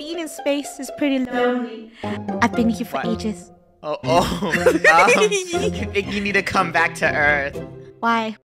being in space is pretty lonely. I've been here for What? ages. Oh, oh. um, I think you need to come back to Earth. Why?